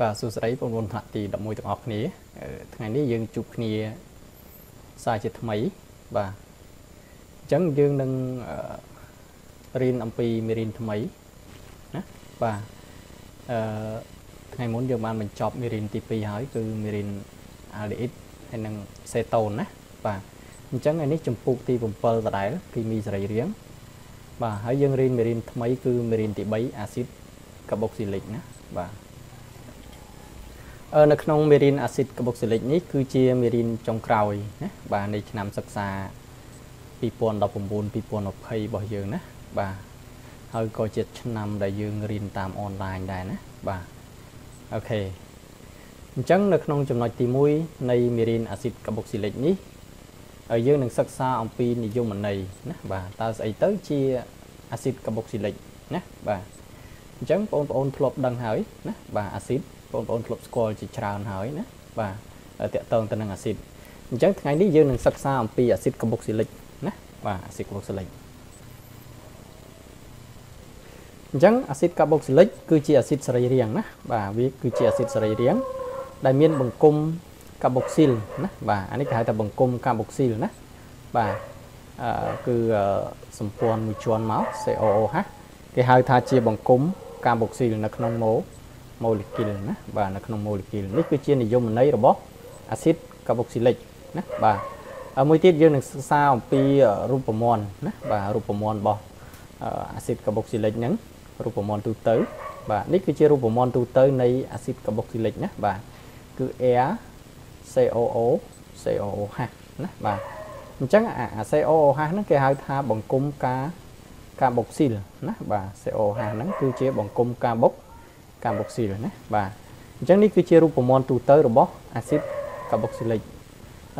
បាទសួស្តីបងប្អូនថ្នាក់ទី11ទាំងអស់គ្នាថ្ងៃនេះយើងជួបគ្នាសារជាថ្មីបាទអញ្ចឹងយើងនឹងរៀនអំពីមេរៀនថ្មីណាបាទអឺថ្ងៃមុនយើងបានបញ្ចប់មេរៀនទី2ហើយគឺមេរៀន aldehyde ហើយនិង cetone ណាបាទអញ្ចឹងឯនេះចម្ពោះទី7ដដែលគីមីសរីរាង្គបាទហើយយើងរៀនមេរៀនថ្មីគឺមេរៀនទី3អាស៊ីតកាបុកស៊ីលិកណាបាទ នៅក្នុងមេរៀនអាស៊ីតកាបុកស៊ីលិកនេះគឺជាមេរៀនចុងក្រោយណាបាទនៃឆ្នាំសិក្សា2019 2020របស់យើងណាបាទហើយក៏ជាឆ្នាំដែលយើងរៀនតាមអនឡាញដែរណាបាទអូខេអញ្ចឹងនៅក្នុងចំណុចទី1នៃមេរៀនអាស៊ីតកាបុកស៊ីលិកនេះហើយយើងនឹងសិក្សាអំពីនិយមន័យណាបាទតើស្អីទៅជាអាស៊ីតកាបុកស៊ីលិកណាបាទអញ្ចឹងបងប្អូនធ្លាប់ដឹងហើយណាបាទអាស៊ីត បងប្អូនធ្លាប់ស្គាល់ជាច្រើនហើយណាបាទតកតងទៅនឹងអាស៊ីតអញ្ចឹងថ្ងៃនេះយើងនឹងសិក្សាអំពីអាស៊ីតកាបុកស៊ីលិកណាបាទអាស៊ីតកាបុកស៊ីលិកអញ្ចឹងអាស៊ីតកាបុកស៊ីលិកគឺជាអាស៊ីតសរីរាង្គណាបាទវាគឺជាអាស៊ីតសរីរាង្គដែលមានបង្គំកាបុកស៊ីលណាបាទអានេះគេហៅថាបង្គំកាបុកស៊ីលណាបាទអឺគឺសម្ព័ន្ធមួយជាន់មក COOH គេហៅថាជាបង្គំកាបុកស៊ីលនៅក្នុងម៉ូ ម៉ូលេគុលណាបាទនៅក្នុងម៉ូលេគុលនេះគឺជានិយមន័យរបស់អាស៊ីតកាបុកស៊ីលិកណាបាទមួយទៀតយើងនឹងសិក្សាអំពីរូបមន្តណាបាទរូបមន្តរបស់អាស៊ីតកាបុកស៊ីលិកហ្នឹងរូបមន្តទូទៅបាទនេះគឺជារូបមន្តទូទៅនៃអាស៊ីតកាបុកស៊ីលិកណាបាទគឺ Air COO COOH ណាបាទអញ្ចឹងអា COOH ហ្នឹងគេហៅថាបង្គំការការបុកស៊ីលណាបាទ COOH ហ្នឹងគឺជាបង្គំការបុក ការបុកស៊ីលណាបាទអញ្ចឹងនេះគឺជារូបមន្តទូទៅរបស់អាស៊ីតការបុកស៊ីលិក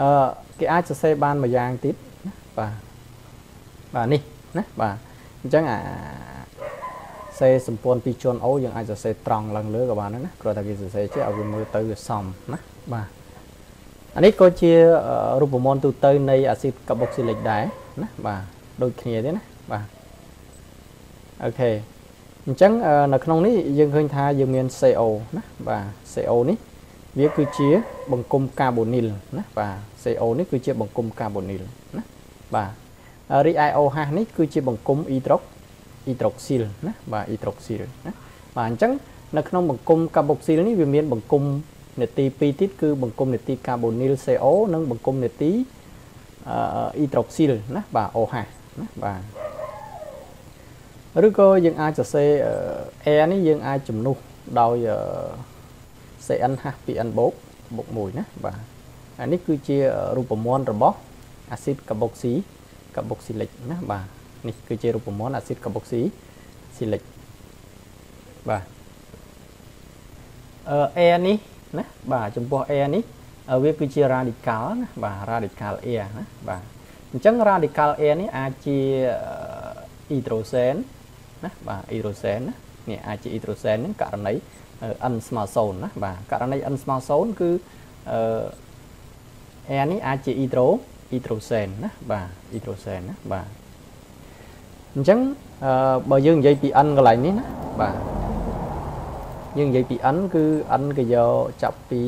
អឺគេអាចសរសេរបានមួយយ៉ាងទៀតណាបាទបាទនេះណាបាទអញ្ចឹងអាសេសម្ព័ន្ធពីជាន់អូយើងអាចសរសេរត្រង់ឡើងលើក៏បានដែរណាគ្រាន់តែគេសរសេរចេះឲ្យវាមើលទៅវាសមណាបាទអានេះក៏ជារូបមន្តទូទៅនៃអាស៊ីតកាបុកស៊ីលិកដែរណាបាទដូចគ្នាទេណាបាទអូខេ អញ្ចឹងនៅក្នុងនេះយើងឃើញថាយើងមាន CO ណាបាទ CO នេះវាគឺជាបង្គំកាបូនីលណាបាទ CO នេះគឺជាបង្គំកាបូនីលណាបាទរីឯ OH នេះគឺជាបង្គំអ៊ីដ្រុកអ៊ីដ្រុកស៊ីលណាបាទអ៊ីដ្រុកស៊ីលណាបាទអញ្ចឹងនៅក្នុងបង្គំកាបុកស៊ីលនេះវាមានបង្គំនេតិ2ទៀតគឺបង្គំនេតិកាបូនីល CO និងបង្គំនេតិអ៊ីដ្រុកស៊ីលណាបាទ OH ណាបាទ ឬក៏យើងអាចសរសេរ air នេះយើងអាចជំនួសដោយ CN ហះ 2N បូកបូក1ណាបាទអានេះគឺជារូបមន្តរបស់អាស៊ីតកាបុកស៊ីកាបុកស៊ីលិកណាបាទនេះគឺជារូបមន្តអាស៊ីតកាបុកស៊ីស៊ីលិកបាទអឺ air នេះណាបាទចំពោះ air នេះវាគឺជា radical ណាបាទ radical air ណាបាទអញ្ចឹង radical air នេះអាចជា hydrogen ណាបាទអ៊ីដ្រូសែនណានេះអាចជាអ៊ីដ្រូសែនហ្នឹងករណី n ស្មើ0ណាបាទករណី n ស្មើ0គឺអឺ air នេះអាចជាអ៊ីដ្រូអ៊ីដ្រូសែនណាបាទអ៊ីដ្រូសែនណាបាទអញ្ចឹងអឺបើយើងនិយាយពី n កន្លែងនេះណាបាទយើងនិយាយពី n គឺ n គេយកចាប់ពី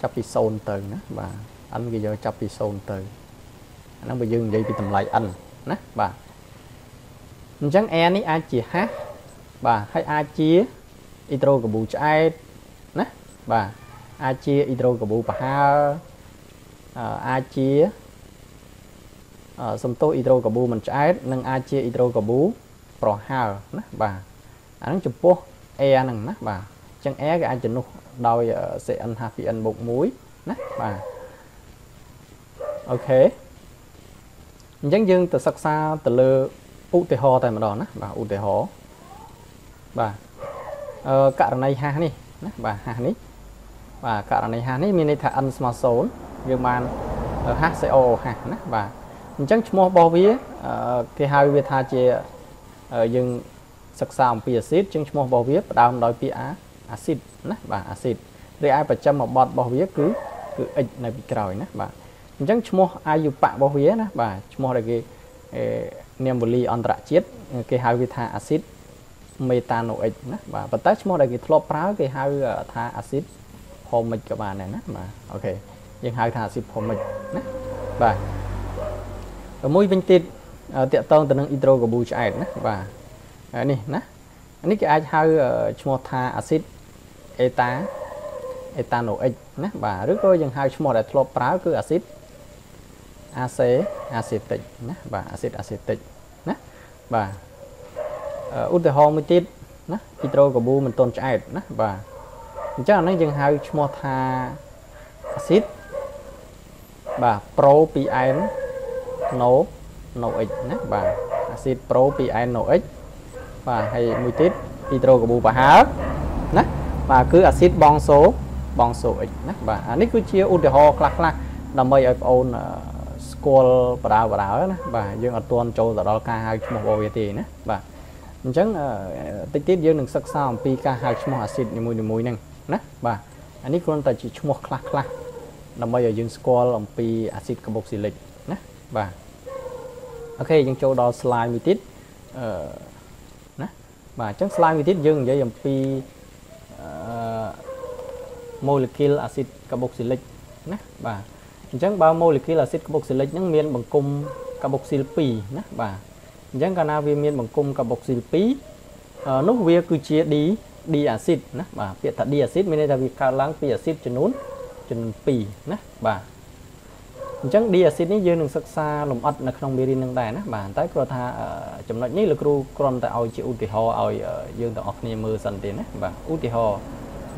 ចាប់ពី0ទៅណាបាទ n គេយកចាប់ពី0ទៅអាហ្នឹងបើយើងនិយាយពីតម្លៃ n ណាបាទ អញ្ចឹង air នេះអាចជាហាសបាទហើយអាចជាអ៊ីដ្រូកាប៊ូឆ្អែតណាបាទអាចជាអ៊ីដ្រូកាប៊ូប្រហើរអាចជាសំទោសអ៊ីដ្រូកាប៊ូមិនឆ្អែតនិងអាចជាអ៊ីដ្រូកាប៊ូប្រហើរណាបាទអាហ្នឹងចំពោះ air ហ្នឹងណាបាទអញ្ចឹង air គេអាចជំនួសដោយ CN2N បូក1ណាបាទអូខេអញ្ចឹងយើងទៅសិក្សាទៅលើ ឧទាហរណ៍តែម្ដងណាបាទឧទាហរណ៍បាទអឺករណីហាសនេះណាបាទហាសនេះបាទករណីហាសនេះមានន័យថា n ស្មើ0យើងបានហាស CO ហាសណាបាទអញ្ចឹងឈ្មោះរបស់វាគេហៅវាថាជាយើងសិក្សាអំពីអាស៊ីតជាងឈ្មោះរបស់វាផ្ដើមដោយពាក្យអាអាស៊ីតណាបាទអាស៊ីតរីឯប្រចាំបទរបស់វាគឺគឺ x នៅពីក្រោយណាបាទអញ្ចឹងឈ្មោះអាយុបៈរបស់វាណាបាទឈ្មោះដែលគេ នាមវលីអន្តរជាតិគេហៅវាថាអាស៊ីតមេតាណូអិចណាបាទប៉ុន្តែឈ្មោះដែលគេធ្លាប់ប្រើគេហៅថាអាស៊ីតផូមិចក៏បានដែរណាបាទអូខេយើងហៅថាអាស៊ីតផូមិចណាបាទមួយវិញទៀតតកតងទៅនឹងអ៊ីដ្រូកាប៊ូឆ្អែតណាបាទនេះណានេះគេអាចហៅឈ្មោះថាអាស៊ីតអេតាអេតាណូអិចណាបាទឬក៏យើងហៅឈ្មោះដែលធ្លាប់ប្រើគឺអាស៊ីត អាសេអាសេតិកណាបាទអាស៊ីតអាសេតិកណាបាទឧទាហរណ៍មួយទៀតណាអ៊ីដ្រូកាប៊ូមិនទាន់ឆ្អែតណាបាទអញ្ចឹងអានេះយើងហៅឈ្មោះថាអាស៊ីតបាទ Pro 2N No NOx ណាបាទអាស៊ីត Pro 2N NOx បាទហើយមួយទៀតអ៊ីដ្រូកាប៊ូប្រហើរណាបាទគឺអាស៊ីតបងសូបងសូ X ណាបាទអានេះគឺជាឧទាហរណ៍ខ្លះៗដើម្បីឲ្យបងអូនស្គាល់បដាបដាណាបាទយើងអត់ទាន់ចូលទៅដល់ការហៅឈ្មោះរបស់វាទេណាបាទអញ្ចឹងតិចទៀតយើងនឹងសិក្សាអំពីការហៅឈ្មោះអាស៊ីតនីមួយៗហ្នឹងណាបាទអានេះគ្រាន់តែជាឈ្មោះខ្លះខ្លះដើម្បីឲ្យយើងស្គាល់អំពីអាស៊ីតកាបុកស៊ីលិកណាបាទអូខេយើងចូលដល់ slide មួយទៀតអឺណាបាទអញ្ចឹង slide មួយទៀតយើងនិយាយអំពីអឺ molecule acid carboxylic ណាបាទ អញ្ចឹងបើ molecule acid carboxylic ហ្នឹងមានបង្គំ carboxyl 2ណាបាទអញ្ចឹងកាលណាវាមានបង្គំ carboxyl 2នោះវាគឺជា D D acid ណាបាទពាក្យថា D acid មានន័យថាវាកើតឡើងពី acid ចំនួនចំនួន2ណាបាទអញ្ចឹង D acid នេះយើងនឹងសិក្សាលម្អិតនៅក្នុងមេរៀននឹងដែរណាបាទតែគ្រាន់ថាចំណុចនេះលោកគ្រូគ្រាន់តែឲ្យជាឧទាហរណ៍ឲ្យយើងទាំងអស់គ្នាមើលសិនទេណាបាទឧទាហរណ៍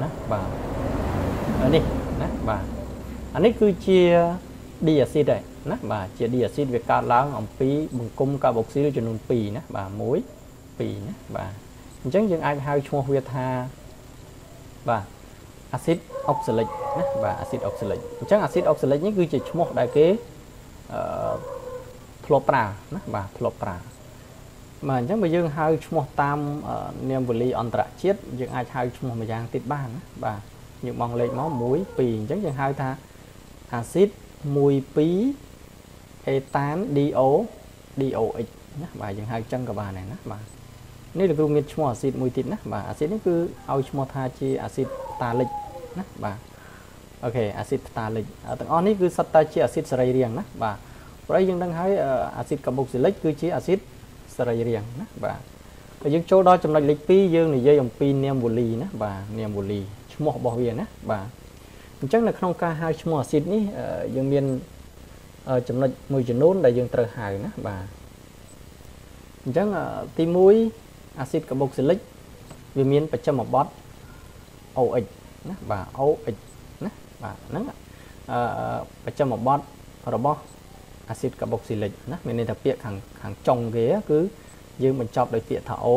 ណាបាទនេះណាបាទ អានេះគឺជា D acid ដែរណាបាទជា D acid វាកើតឡើងអំពីបង្គំកាបូកស៊ីលចំនួន2ណាបាទ1 2ណាបាទអញ្ចឹងយើងអាចហៅឈ្មោះវាថាបាទអាស៊ីតអុកសាលិកណាបាទអាស៊ីតអុកសាលិកអញ្ចឹងអាស៊ីតអុកសាលិកនេះគឺជាឈ្មោះដែលគេអឺធ្លាប់ប្រើណាបាទធ្លាប់ប្រើបាទអញ្ចឹងបើយើងហៅឈ្មោះតាមនាមវលីអន្តរជាតិយើងអាចហៅឈ្មោះមួយយ៉ាងទៀតបានណាបាទយើងបងលេខមក1 2អញ្ចឹងយើងហៅថា អាស៊ីត1 2អេតាន DO DOX ណាបាទយើងហៅចឹងក៏បានដែរណាបាទនេះលោកគ្រូមានឈ្មោះអាស៊ីតមួយទៀតណាបាទអាស៊ីតនេះគឺឲ្យឈ្មោះថាជាអាស៊ីតតាលិចណាបាទអូខេអាស៊ីតតាលិចទាំងអស់នេះគឺសុទ្ធតែជាអាស៊ីតសរីរាង្គណាបាទព្រោះយើងដឹងហើយអាស៊ីតកាបុកស៊ីលិកគឺជាអាស៊ីតសរីរាង្គណាបាទតែយើងចូលដល់ចំណុចលេខ2យើងនិយាយអំពីនាមវូលីណាបាទនាមវូលីឈ្មោះរបស់វាណាបាទ អញ្ចឹងនៅក្នុងការហៅឈ្មោះអាស៊ីតនេះយើងមានចំណុចមួយចំនួនដែលយើងត្រូវហៅណាបាទអញ្ចឹងទី1អាស៊ីតកាបុកស៊ីលិកវាមានបច្ចឹមបទ OH ណាបាទ OH ណាបាទហ្នឹងអឺបច្ចឹមបទរបស់អាស៊ីតកាបុកស៊ីលិកណាមានន័យថាពាក្យខាងខាងចុងគេគឺយើងបញ្ចប់ដោយពាក្យថា O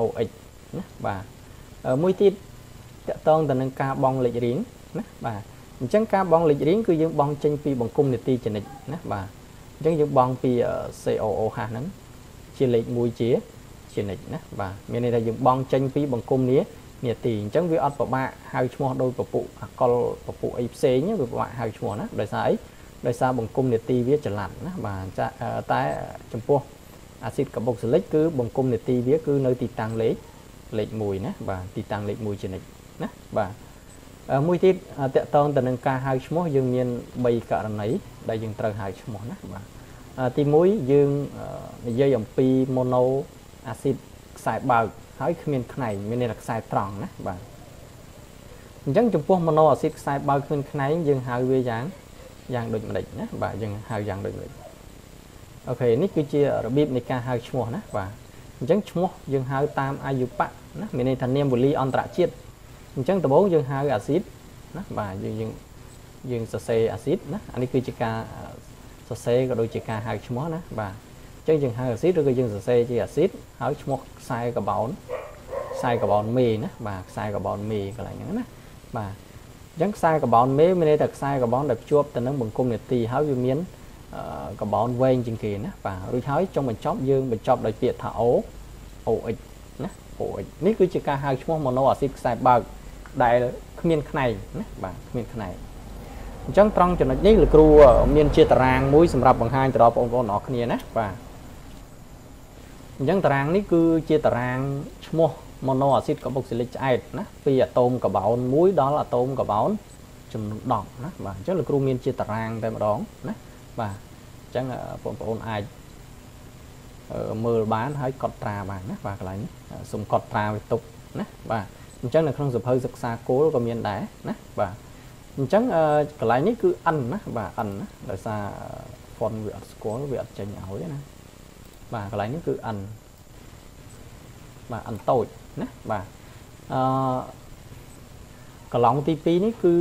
OH ណាបាទមួយទៀតតកតងទៅនឹងការបង់លេខរៀង ណាបាទអញ្ចឹងការបង់លេខរៀងគឺយើងបង់ចេញពីបង្គំនីតិចនិចណាបាទអញ្ចឹងយើងបង់ពី COOH ហ្នឹងជាលេខ1ជាជានិចណាបាទមានន័យថាយើងបង់ចេញពីបង្គំនេះនាទីអញ្ចឹងវាអត់ពិបាកហៅឈ្មោះដោយពពុះអកលពពុះអីផ្សេងវាពិបាកហៅឈ្មោះណាដោយសារអីដោយសារបង្គំនាទីវាចល័តណាបាទតែចំពោះអាស៊ីតកាបុកសិលិកគឺបង្គំនាទីវាគឺនៅទីតាំងលេខលេខ1ណាបាទទីតាំងលេខ1ជានិច្ចណាបាទ មួយទៀតតកតងទៅនឹងការហៅឈ្មោះយើងមាន3ករណីដែលយើងត្រូវហៅឈ្មោះណាបាទទី1យើងនិយាយអំពី mono acid ខ្សែបើកហើយគ្មានខ្នែងមានន័យថាខ្សែត្រង់ណាបាទអញ្ចឹងចំពោះ mono acid ខ្សែបើកគ្មានខ្នែងយើងហៅវាយ៉ាងយ៉ាងដូចម្ដេចណាបាទយើងហៅយ៉ាងដូចម្ដេចអូខេនេះគឺជារបៀបនៃការហៅឈ្មោះណាបាទអញ្ចឹងឈ្មោះយើងហៅតាមអាយុបៈណាមានន័យថានាមវលីអន្តរជាតិ អញ្ចឹងដំបូងយើងហៅអាស៊ីតណាបាទយើងយើងយើងសរសេរអាស៊ីតណាអានេះគឺជាការសរសេរក៏ដូចជាការហៅឈ្មោះណាបាទអញ្ចឹងយើងហៅអាស៊ីតឬក៏យើងសរសេរជាអាស៊ីតហើយឈ្មោះខ្សែកាបោនខ្សែកាបោនមេណាបាទខ្សែកាបោនមេកន្លែងហ្នឹងណាបាទអញ្ចឹងខ្សែកាបោនមេមានន័យថាខ្សែកាបោនដែលភ្ជាប់ទៅនឹងបង្គំនេតិហើយវាមានកាបោនវែងជាងគេណាបាទរួចហើយចុងបញ្ចប់យើងបញ្ចប់ដោយពាក្យថា O OH ណា OH នេះគឺជាការហៅឈ្មោះ mono acid ខ្សែបើក ដែលគ្មានខ្នែងណាបាទគ្មានខ្នែងអញ្ចឹងត្រង់ចំណុចនេះលោកគ្រូមានជាតារាងមួយសម្រាប់បង្ហាញទៅដល់បងប្អូនអរគ្នាណាបាទអអញ្ចឹងតារាងនេះគឺជាតារាងឈ្មោះ mono acid carboxylic ឆ្អែតណាពីអាតូមកបោន1ដល់អាតូមកបោនចំនួន10ណាបាទអញ្ចឹងលោកគ្រូមានជាតារាងតែម្ដងណាបាទអញ្ចឹងបងប្អូនអាចមើលបានហើយកត់ត្រាបានណាបាទកន្លែងនេះសូមកត់ត្រាវាទុកណាបាទ អញ្ចឹងនៅក្នុងសភៅសិក្សាគោលក៏មានដែរណាបាទអញ្ចឹងកន្លែងនេះគឺ n ណាបាទ n ណាដោយសារ font វាអត់ស្គាល់វាអត់ចេញឲ្យណាបាទកន្លែងនេះគឺ n បាទ n តូចណាបាទអឺកន្លងទី2នេះគឺ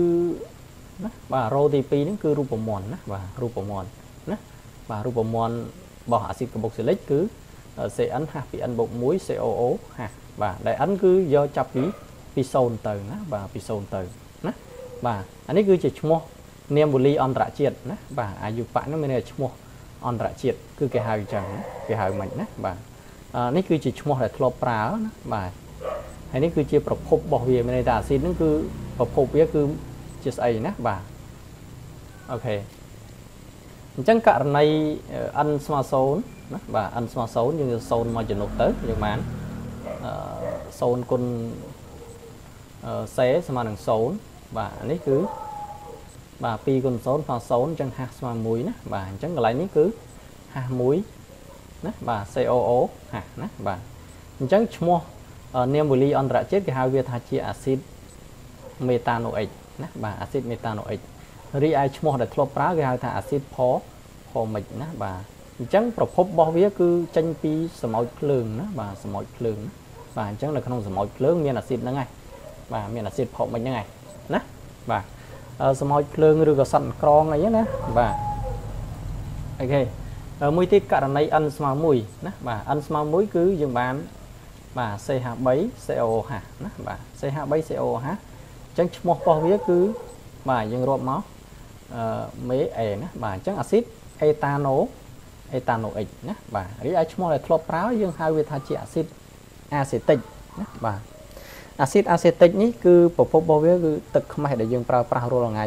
ណាបាទរ៉ូទី2នេះគឺរូបមន្តណាបាទរូបមន្តណាបាទរូបមន្តរបស់អាស៊ីតកាបុកស៊ីលិកគឺ CN ហាស់ពី N 1 COO ហាស់បាទដែល N គឺយកចាប់ពី ពី0ទៅណាបាទពី0ទៅណាបាទអានេះគឺជាឈ្មោះនាមវូលីអន្តរជាតិណាបាទអាយុបៈនោះមានឈ្មោះអន្តរជាតិគឺគេហៅអញ្ចឹងណាគេហៅមិនណាបាទនេះគឺជាឈ្មោះដែលធ្លាប់ប្រើណាបាទហើយនេះគឺជាប្រភពរបស់វាមានន័យថាអាស៊ីតហ្នឹងគឺប្រភពវាគឺជាស្អីណាបាទអូខេអញ្ចឹងករណី n ស្មើ0ណាបាទ n ស្មើ0យើងយក0មកចំណុចទៅយើងបាន0គុណ សេស្មើនឹង0បាទនេះគឺបាទ2គុណ0ស្មើ0អញ្ចឹងហាស់ស្មើ1ណាបាទអញ្ចឹងកន្លែងនេះគឺហាស់1ណាបាទ COO ហាស់ណាបាទអញ្ចឹងឈ្មោះនាមវូលីអន្តរជាតិគេហៅវាថាជាអាស៊ីតមេតាណូអិចណាបាទអាស៊ីតមេតាណូអិចរីឯឈ្មោះដែលធ្លាប់ប្រើគេហៅថាអាស៊ីតផផមិចណាបាទអញ្ចឹងប្រភពរបស់វាគឺចេញពីសម្ោចភ្លើងណាបាទសម្ោចភ្លើងណាបាទអញ្ចឹងនៅក្នុងសម្ោចភ្លើងមានអាស៊ីតហ្នឹងហើយ បាទមានអាស៊ីតផមិចហ្នឹងហើយណាបាទសម្ោចភ្លើងឬក៏សត្វក្រងអីណាបាទអូខេមួយទៀតករណី n ស្មើ1ណាបាទ n ស្មើ1គឺយើងបានបាទ CH3 COOH ណាបាទ CH3 COOH អញ្ចឹងឈ្មោះរបស់វាគឺបាទយើងរាប់មកអឺមេ A ណាបាទអញ្ចឹងអាស៊ីតអេតាណូអេតាណូ X ណាបាទរីឯឈ្មោះដែលធ្លាប់ប្រើយើងហៅវាថាជាអាស៊ីតអាសេតិកណាបាទ អាស៊ីតអាសេតិកនេះគឺប្រភពរបស់វាគឺទឹកខ្មេះដែលយើងប្រើប្រាស់រាល់ថ្ងៃ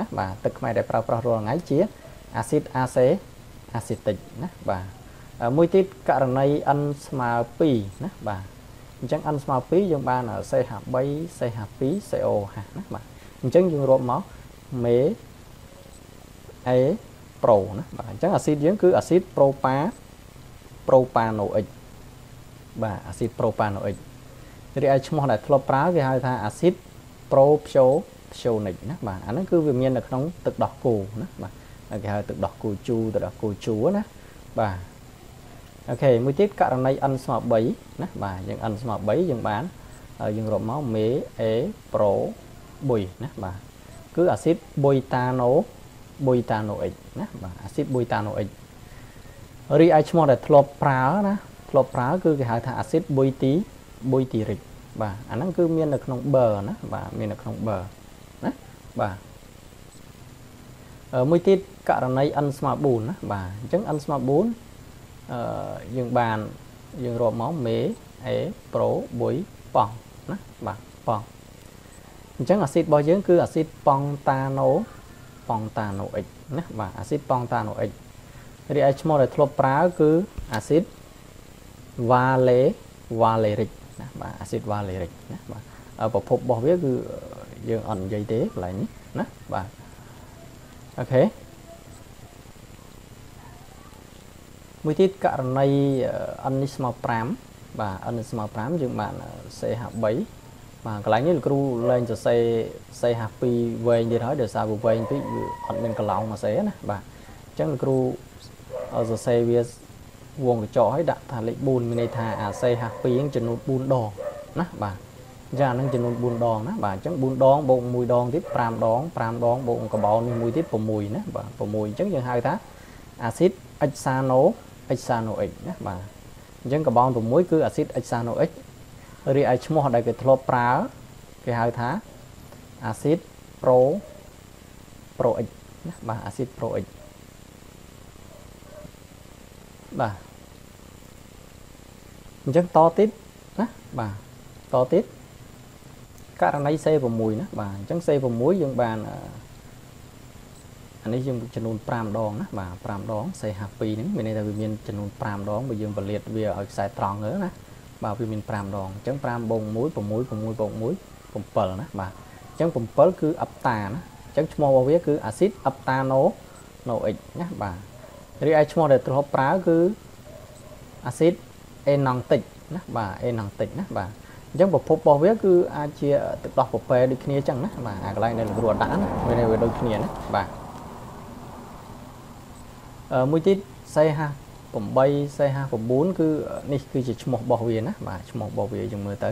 ណាបាទទឹកខ្មេះដែលប្រើប្រាស់រាល់ថ្ងៃជាអាស៊ីតអាសេអាសេតិកណាបាទមួយទៀតករណី n ស្មើ2ណាបាទអញ្ចឹង n ស្មើ2យើងបាន CH3 CH2 COH ណាបាទអញ្ចឹងយើងរាប់មកមេ A pro ណាបាទអញ្ចឹងអាស៊ីតយើងគឺអាស៊ីត propa propanoic បាទអាស៊ីត propanoic រី ឯឈ្មោះដែលធ្លាប់ប្រើគេហៅថាអាស៊ីត propiononic ណាបាទអាហ្នឹងគឺវាមាននៅក្នុងទឹកដោះគោណាបាទគេហៅទឹកដោះគោជូរទឹកដោះគោជូរណាបាទអូខេមួយទៀតករណី n ស្មើ3ណាបាទយើង n ស្មើ3យើងបានយើងរាប់មកមេ A pro បុយណាបាទគឺអាស៊ីតបុយតាណូបុយតាណូអិចណាបាទអាស៊ីតបុយតាណូអិចរីឯឈ្មោះដែលធ្លាប់ប្រើណាធ្លាប់ប្រើគឺគេហៅថាអាស៊ីតបុយទី បុយទីរិចបាទអាហ្នឹងគឺមាននៅក្នុង ber ណាបាទមាននៅក្នុង ber ណាបាទមួយទៀតករណី n ស្មើ4ណាបាទអញ្ចឹង n ស្មើ4អឺយើងបានយើងរាប់មកមេ A pro បុយប៉ង់ណាបាទប៉ង់អញ្ចឹងអាស៊ីតរបស់យើងគឺអាស៊ីតប៉ង់តាណូប៉ង់តាណូ X ណាបាទអាស៊ីតប៉ង់តាណូ X រីឯឈ្មោះដែលធ្លាប់ប្រើគឺអាស៊ីតវ៉ាឡេវ៉ាឡេរិក ណាបាទអាស៊ីតវ៉ាឡេរិកណាបាទប្រភពរបស់វាគឺយើងអត់និយាយទេកន្លែងនេះណាបាទអូខេមួយទៀតករណី n នេះស្មើ5បាទ n ស្មើ5យើងបាន CH3 បាទកន្លែងនេះលោកគ្រូលែងសរសេរសេហា2វែងទៀតហើយដោយសារវាវែងពេកវាអត់មានកន្លងមកសេណាបាទអញ្ចឹងលោកគ្រូសរសេរវា វងកញ្ចក់ឲ្យដាក់ថាលេខ4មានន័យថាអាសេហា2ហ្នឹងចំនួន4ដងណាបាទអញ្ចឹងអានឹងចំនួន4ដងណាបាទអញ្ចឹង4ដងបូក1ដងទៀត5ដង5ដងបូកកបោននេះមួយទៀត6ណាបាទ6អញ្ចឹងយើងហៅថាអាស៊ីតអិចសាណូអិចសាណូអិចណាបាទអញ្ចឹងកបោន6គឺអាស៊ីតអិចសាណូអិចរីឯឈ្មោះដែលគេធ្លាប់ប្រើគេហៅថាអាស៊ីត pro pro x ណាបាទអាស៊ីត pro x បាទ អញ្ចឹងតទៀតណាបាទតទៀតករណី C6 ណាបាទអញ្ចឹង C6 យើងបានអានេះយើងចំនួន5ដងណាបាទ5ដងសេហា2ហ្នឹងមានន័យថាវាមានចំនួន5ដងបើយើងបលាតវាឲ្យខ្សែត្រង់ទៅណាបាទវាមាន5ដងអញ្ចឹង5បូក1 6 6បូក1 7ណាបាទអញ្ចឹង7គឺអបតាណាអញ្ចឹងឈ្មោះរបស់វាគឺអាស៊ីតអបតាណូណូ X ណាបាទរីឯឈ្មោះដែលធ្លាប់ប្រើគឺអាស៊ីត អេណង់តិចណាបាទអេណង់តិចណាបាទអញ្ចឹងប្រភពរបស់វាគឺអាចជាទឹកដោះប្រប៉ែដូចគ្នាអញ្ចឹងណាបាទអាកន្លែងដែលលោកគ្រូអត់ដាក់ណាវាវាដូចគ្នាណាបាទអឺមួយទៀតសេហា8សេហា9គឺនេះគឺជាឈ្មោះរបស់វាណាបាទឈ្មោះរបស់វាយើងមើលទៅ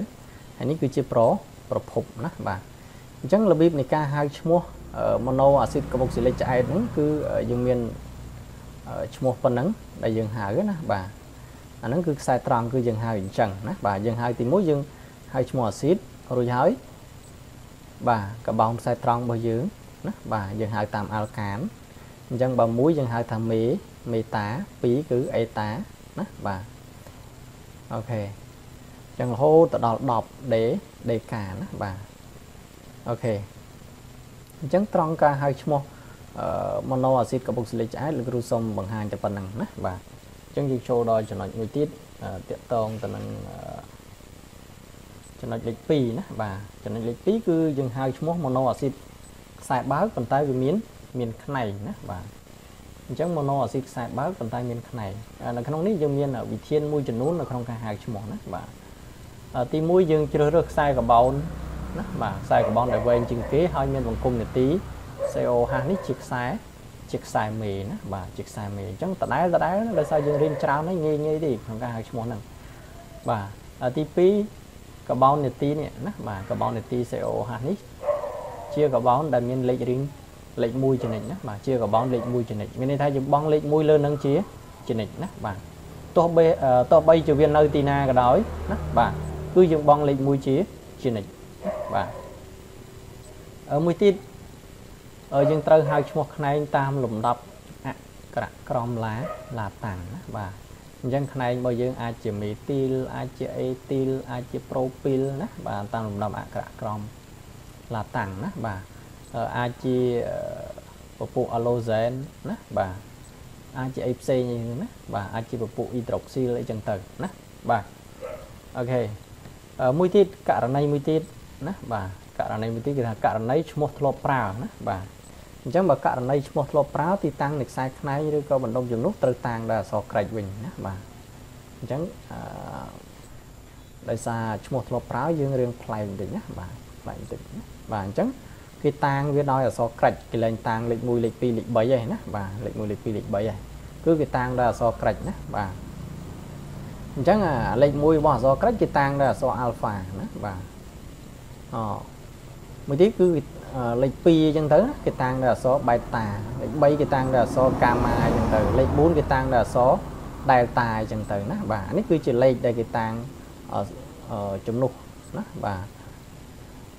ហើយនេះគឺជាប្រប្រភពណាបាទអញ្ចឹងរបៀបនៃការហៅឈ្មោះ mono acid carboxylic ឆ្អែតហ្នឹងគឺយើងមានឈ្មោះប៉ុណ្ណឹងដែលយើងហៅណាបាទ អាហ្នឹងគឺខ្សែត្រង់គឺយើងហៅអញ្ចឹងណាបាទយើងហៅទី1យើងហៅឈ្មោះអាស៊ីតរួចហើយបាទកបោនខ្សែត្រង់របស់យើងណាបាទយើងហៅតាមអាល់កានអញ្ចឹងបើ1យើងហៅថាមេមេតា2គឺអេតាណាបាទអូខេអញ្ចឹងរហូតទៅដល់ 10ដេដេកាណាបាទអូខេអញ្ចឹងត្រង់ការហៅឈ្មោះម៉ូណូអាស៊ីតកាបុកស៊ីលិកឆ្អែតលោកគ្រូសូមបង្ហាញតែប៉ុណ្្នឹងណាបាទ អញ្ចឹងយើងចូលដល់ចំណុចមួយទៀតតាក់តងទៅនឹងចំណុចលេខ2ណាបាទចំណុចលេខ2គឺយើងហៅឈ្មោះម៉ូណូអាស៊ីតខ្សែបើកប៉ុន្តែវាមានមានខ្នែងណាបាទអញ្ចឹងម៉ូណូអាស៊ីតខ្សែបើកប៉ុន្តែមានខ្នែងនៅក្នុងនេះយើងមានវិធានមួយចំនួននៅក្នុងការហៅឈ្មោះណាបាទទី1យើងជ្រើសរើសខ្សែកាបូនណាបាទខ្សែកាបូនដែលវែងជាងគេហើយមានបង្គំនីតិ COH នេះជាខ្សែ ជាខ្សែមេណាបាទជាខ្សែមេអញ្ចឹងដដែលដដែលដោយសារយើងរៀនច្រើនហើយងាយងាយទេក្នុងការហៅឈ្មោះហ្នឹងបាទទី2កាបូននីតិនេះណាបាទកាបូននីតិ COH នេះជាកាបូនដែលមានលេខរៀងលេខ1ចំណិចណាបាទជាកាបូនលេខ1ចំណិចមានន័យថាយើងបង់លេខ1លើនឹងជាចំណិចណាបាទទោះបីទោះបីជាវានៅទីណាក៏ដោយណាបាទគឺយើងបង់លេខ1ជាចំណិចបាទអឺមួយទៀត យើងត្រូវហៅឈ្មោះខ្នែងតាមលំដាប់អក្សរក្រមឡាឡាតាំងណាបាទអញ្ចឹងខ្នែងរបស់យើងអាចជាមេទីលអាចជាអេទីលអាចជាប្រូពីលណាបាទតាមលំដាប់អក្សរក្រមឡាតាំងណាបាទអាចជាពពុះអាឡូសែនណាបាទអាចជាអីផ្សេងអីណាបាទអាចជាពពុះអ៊ីដ្រូស៊ីលអីចឹងទៅណាបាទអូខេមួយទៀតករណីមួយទៀតណាបាទករណីមួយទៀតគឺថាករណីឈ្មោះធ្លាប់ប្រើណាបាទ អញ្ចឹងបើករណីឈ្មោះធ្លាប់ប្រើទីតាំងនៃខ្សែខ្នែងឬក៏បណ្ដុំជំនួសត្រូវតាំងដោយអក្សរក្រិចវិញណាបាទអញ្ចឹងអឺដោយសារឈ្មោះធ្លាប់ប្រើយើងរៀងប្លែកបន្តិចណាបាទប្លែកបន្តិចណាបាទអញ្ចឹងគេតាំងវាដោយអក្សរក្រិចគេលែងតាំងលេខ1លេខ2លេខ3ឯណាបាទលេខ1លេខ2លេខ3ឯគឺគេតាំងដោយអក្សរក្រិចណាបាទអញ្ចឹងអាលេខ1របស់អក្សរក្រិចគេតាំងដោយអក្សរអាល់ហ្វាណាបាទអូមួយទៀតគឺ លេខ2អញ្ចឹងទៅគេតាំងដោយអក្សរបេតាលេខ3គេតាំងដោយអក្សរកាម៉ាអញ្ចឹងទៅលេខ4គេតាំងដោយអក្សរដែលតាអញ្ចឹងទៅណាបាទនេះគឺជាលេខដែលគេតាំងជំនួសណាបាទ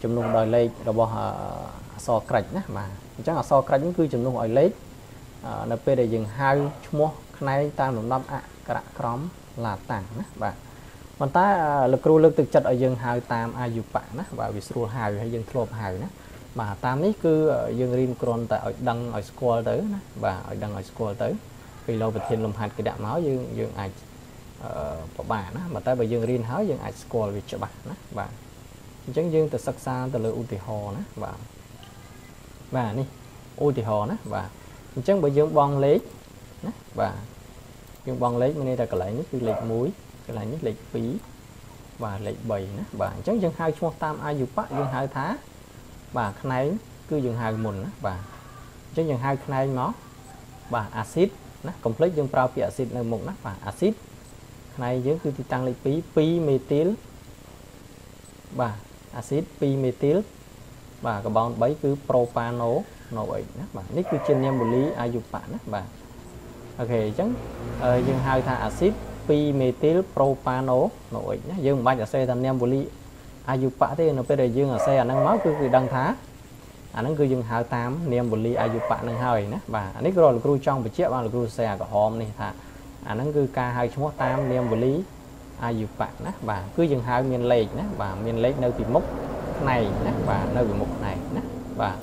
ជំនួសដោយលេខរបស់អក្សរក្រិចណាបាទអញ្ចឹងអក្សរក្រិចនេះគឺជំនួសឲ្យលេខនៅពេលដែលយើងហៅឈ្មោះផ្នែកតាមលំដាប់អក្សរក្រមឡាតាំងណាបាទប៉ុន្តែលោកគ្រូលើកទឹកចិត្តឲ្យយើងហៅតាមអាយុបៈណាបាទវាស្រួលហៅហើយយើងធ្លាប់ហៅណា បាទតាមនេះគឺយើងរៀនគ្រាន់តែឲ្យដឹងឲ្យស្គាល់ទៅណាបាទឲ្យដឹងឲ្យស្គាល់ទៅពេលលោកប្រធានលំហាត់គេដាក់មកយើងយើងអាចអឺពិបាកណាបើតែបើយើងរៀនហើយយើងអាចស្គាល់វាច្បាស់ណាបាទអញ្ចឹងយើងទៅសិក្សាទៅលើឧទាហរណ៍ណាបាទបាទនេះឧទាហរណ៍ណាបាទអញ្ចឹងបើយើងបងលេខណាបាទយើងបងលេខមានន័យថាកន្លែងនេះគឺលេខ1កន្លែងនេះលេខ2បាទលេខ3ណាបាទអញ្ចឹងយើងហៅឈ្មោះតាមអាយុបៈយើងហៅថា បាទខ្នែងគឺយើងហៅមុនណាបាទអញ្ចឹងយើងហៅខ្នែងមកបាទអាស៊ីតណាកុំភ្លេចយើងប្រើពាក្យអាស៊ីតនៅមុខណាបាទអាស៊ីតខ្នែងយើងគឺទីតាំងលេខ2 2មេទីលបាទអាស៊ីត2មេទីលបាទកាបូន3គឺប្រូប៉ាណូណូអិចណាបាទនេះគឺជានាមវូលីអាយុបៈណាបាទអូខេអញ្ចឹងយើងហៅថាអាស៊ីត2មេទីលប្រូប៉ាណូណូអិចណាយើងមិនបាច់អាសេថានាមវូលី អាយុបៈទេនៅពេលដែលយើងអាសេអាហ្នឹងមកគឺគឺដឹងថាអាហ្នឹងគឺយើងហៅតាមនាមវូលីអាយុបៈហ្នឹងហើយណាបាទអានេះគ្រាន់លោកគ្រូចង់បញ្ជាក់បាទលោកគ្រូសេអាក្រហមនេះថាអាហ្នឹងគឺការហៅឈ្មោះតាមនាមវូលីអាយុបៈណាបាទគឺយើងហៅមានលេខណាបាទមានលេខនៅពីមុខផ្នែកណាបាទនៅពីមុខផ្នែកណាបាទអ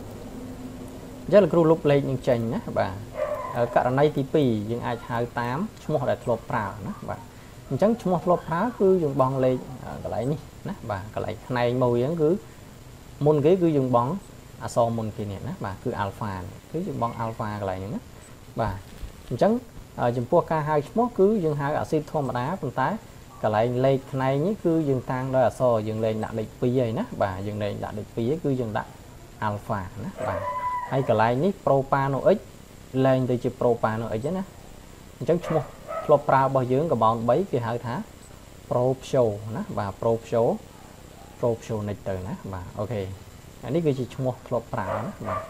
អញ្ចឹងលោកគ្រូលុបលេខនឹងចេញណាបាទករណីទី2យើងអាចហៅតាមឈ្មោះដែលធ្លាប់ប្រើណាបាទ អញ្ចឹងឈ្មោះធ្លាប់ប្រើគឺយើងបង់លេខកន្លែងនេះណាបាទកន្លែងផ្នែកមួយហ្នឹងគឺមុនគេគឺយើងបង់អក្សរមុនគេនេះណាបាទគឺ alpha គឺយើងបង់ alpha កន្លែងហ្នឹងណាបាទអញ្ចឹងចំពោះការហៅឈ្មោះគឺយើងហៅអាស៊ីតធម្មតាប៉ុន្តែកន្លែងលេខផ្នែកនេះគឺយើងតាំងដោយអក្សរយើងលេងដាក់លេខ2ហើយណាបាទយើងលេងដាក់លេខ2គឺយើងដាក់ alpha ណាបាទហើយកន្លែងនេះ propanox លែងទៅជា propanox ណាអញ្ចឹងឈ្មោះ ធ្លាប់ប្រើរបស់យើងកបោន3គេហៅថា propio ណាបាទ propio propionic ទៅណាបាទអូខេអានេះគឺជាឈ្មោះធ្លាប់ប្រើណាបាទ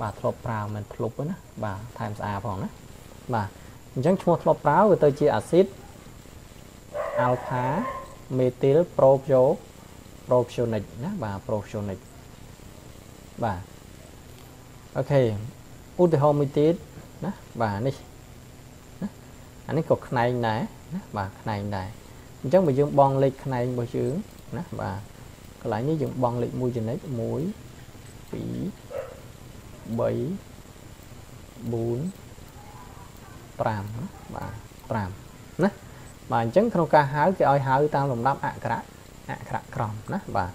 បាទធ្លាប់ប្រើមិនធ្លុបណាបាទថែមស្អាតផងណាបាទអញ្ចឹងឈ្មោះធ្លាប់ប្រើវាទៅជាអាស៊ីត alpha methyl propio propionic ណាបាទ propionic បាទអូខេឧទាហរណ៍មួយទៀតណាបាទនេះណា អានេះក៏ខ្នែងដែរណាបាទខ្នែងដែរអញ្ចឹងបើយើងបងលេខខ្នែងរបស់យើងណាបាទកន្លែងនេះយើងបងលេខ1ចំណិច1 2 3 4 5បាទ5ណាបាទអញ្ចឹងក្នុងការហៅគេឲ្យហៅតាមលំដាប់អក្សរអក្សរក្រមណាបាទ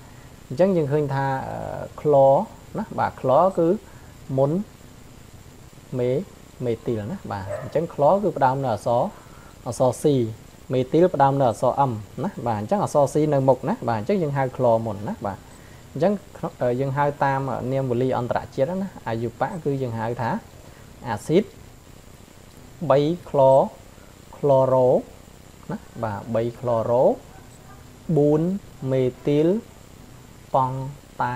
អញ្ចឹងយើងឃើញថាក្លណាបាទក្លគឺមុនមេ មេទីលណាបាទអញ្ចឹងក្លគឺផ្ដើមនៅអក្សរអក្សរ C មេទីលផ្ដើមនៅអក្សរ M ណាបាទអញ្ចឹងអក្សរ C នៅមុខណាបាទអញ្ចឹងយើងហៅក្លមុនណាបាទអញ្ចឹងយើងហៅតាមនាមវលីអន្តរជាតិណាអាយុបៈគឺយើងហៅថាអាស៊ីត3ក្លក្លរ៉ូណាបាទ3ក្លរ៉ូ4មេទីលប៉ង់តា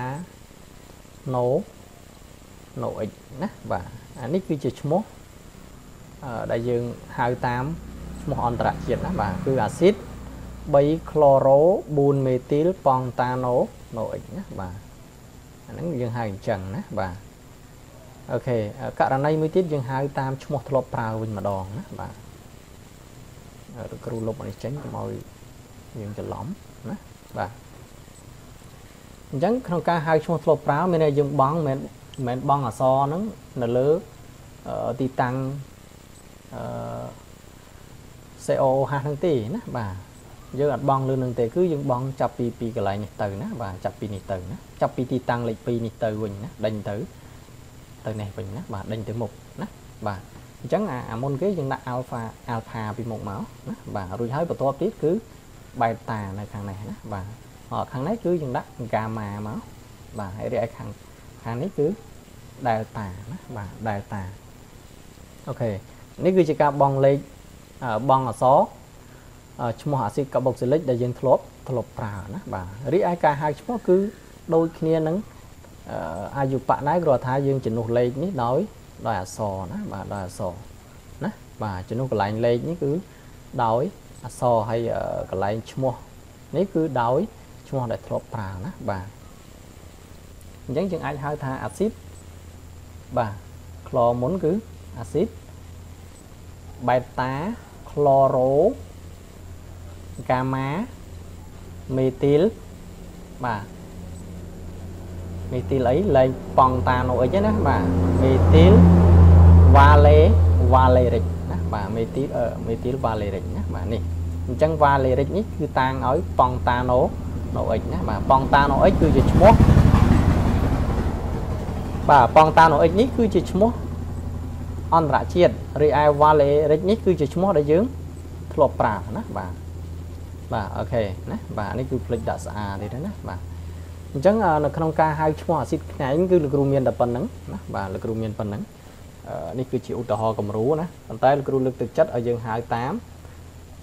ណូណូ x ណាបាទអានេះគឺជាឈ្មោះ ដែលយើងហៅតាមឈ្មោះអន្តរជាតិណាបាទគឺអាស៊ីត3ក្លរ៉ូ4មេទីលប៉ង់តាណូណូ x ណាបាទអាហ្នឹងយើងហៅអញ្ចឹងណាបាទអូខេករណីមួយទៀតយើងហៅតាមឈ្មោះធ្លាប់ប្រើវិញម្ដងណាបាទគ្រូលុបនេះចេញកុំឲ្យយើងច្រឡំណាបាទអញ្ចឹងក្នុងការហៅឈ្មោះធ្លាប់ប្រើមានន័យយើងបង់មិនមែនបង់អសហ្នឹងនៅលើទីតាំង អឺ COOH ហ្នឹងទេណាបាទយើងអត់បង់លើនឹងទេគឺយើងបង់ចាប់ពីពីកន្លែងនេះទៅណាបាទចាប់ពីនេះទៅណាចាប់ពីទីតាំងលេខ2នេះទៅវិញណាដេញទៅទៅនេះវិញណាបាទដេញទៅមុខណាបាទអញ្ចឹងអាមុនគេយើងដាក់ alpha alpha ពីមុខមកណាបាទរួចហើយបន្ទាប់ទៀតគឺ beta នៅខាងនេះណាបាទខាងនេះគឺយើងដាក់ gamma មកបាទហើយរីឯខាងខាងនេះគឺ delta ណាបាទ delta អូខេ នេះគឺជាការបង់លេខបង់អក្សរឈ្មោះអាស៊ីតកាបុកស៊ីលិកដែលយើងធ្លាប់ធ្លាប់ប្រើណាបាទរីឯការហៅឈ្មោះគឺដូចគ្នានឹងអាយុបៈដែរគ្រាន់ថាយើងជំនួសលេខនេះដោយដោយអក្សរណាបាទដោយអក្សរណាបាទជំនួសកន្លែងលេខនេះគឺដោយអក្សរហើយកន្លែងឈ្មោះនេះគឺដោយឈ្មោះដែលធ្លាប់ប្រើណាបាទអញ្ចឹងយើងអាចហៅថាអាស៊ីតបាទក្លមុនគឺអាស៊ីត បេតាក្លរ៉ូហ្គាម៉ាមេទីលបាទមេទីលអីលែងប៉ង់តាណូអិចណាបាទមេទីលវ៉ាឡេវ៉ាឡេរិកណាបាទមេទីលមេទីលវ៉ាឡេរិកណាបាទនេះអញ្ចឹងវ៉ាឡេរិកនេះគឺតាំងឲ្យប៉ង់តាណូណូអិចណាបាទប៉ង់តាណូអិចគឺជាឈ្មោះបាទប៉ង់តាណូអិចនេះគឺជាឈ្មោះ អន្តរជាតិរីឯវ៉ាឡេរិកនេះគឺជាឈ្មោះដែលយើងធ្លាប់ប្រើណាបាទបាទអូខេណាបាទនេះគឺផ្លិចដាក់ស្អាតទេណាបាទអញ្ចឹងនៅក្នុងការហៅឈ្មោះអាស៊ីតខ្ញែងគឺលោកគ្រូមានតែប៉ុណ្្នឹងណាបាទលោកគ្រូមានប៉ុណ្្នឹងនេះគឺជាឧទាហរណ៍គំរូណាប៉ុន្តែលោកគ្រូលើកទឹកចិត្តឲ្យយើងហៅតាម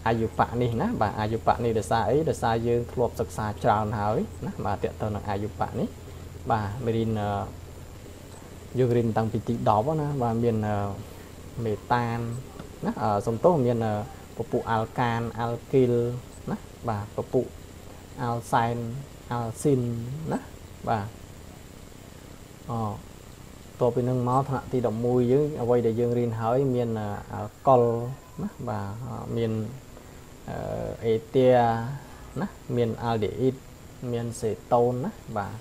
អាយុបៈនេះណាបាទអាយុបៈនេះដោយសារអីដោយសារយើងធ្លាប់សិក្សាច្រើនហើយណាបាទតើតើនឹងអាយុបៈនេះបាទមេរៀន យើងរៀនតាំងពីទី10ណាបាទមានមេតានណាសំទោសមានពពុះអាល់កានអាល់គីលណាបាទពពុះអាល់សែនអាល់ស៊ីនណាបាទអតទៅពីនឹងមកថ្នាក់ទី11យើងអ្វីដែលយើងរៀនហើយមានអាល់កុលណាបាទមានអេទាណាមានអាល់ដេអ៊ីតមានសេតូនណាបាទ